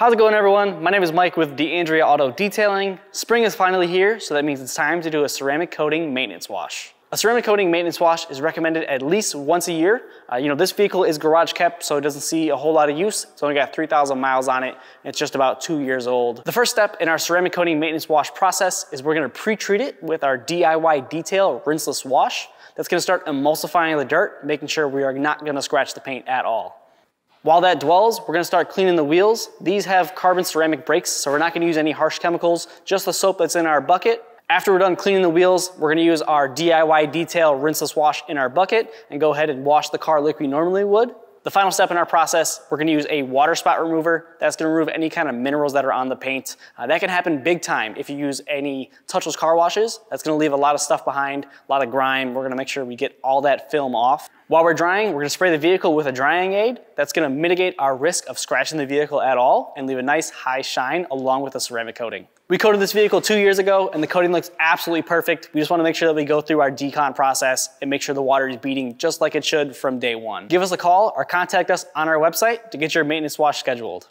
How's it going everyone? My name is Mike with D'Andrea Auto Detailing. Spring is finally here, so that means it's time to do a ceramic coating maintenance wash. A ceramic coating maintenance wash is recommended at least once a year. Uh, you know, this vehicle is garage kept, so it doesn't see a whole lot of use. It's only got 3,000 miles on it, it's just about two years old. The first step in our ceramic coating maintenance wash process is we're gonna pre-treat it with our DIY Detail rinseless wash. That's gonna start emulsifying the dirt, making sure we are not gonna scratch the paint at all. While that dwells, we're gonna start cleaning the wheels. These have carbon ceramic brakes, so we're not gonna use any harsh chemicals, just the soap that's in our bucket. After we're done cleaning the wheels, we're gonna use our DIY Detail rinseless wash in our bucket and go ahead and wash the car like we normally would. The final step in our process, we're gonna use a water spot remover. That's gonna remove any kind of minerals that are on the paint. Uh, that can happen big time if you use any touchless car washes. That's gonna leave a lot of stuff behind, a lot of grime. We're gonna make sure we get all that film off. While we're drying, we're gonna spray the vehicle with a drying aid. That's gonna mitigate our risk of scratching the vehicle at all and leave a nice high shine along with the ceramic coating. We coated this vehicle two years ago and the coating looks absolutely perfect. We just wanna make sure that we go through our decon process and make sure the water is beading just like it should from day one. Give us a call or contact us on our website to get your maintenance wash scheduled.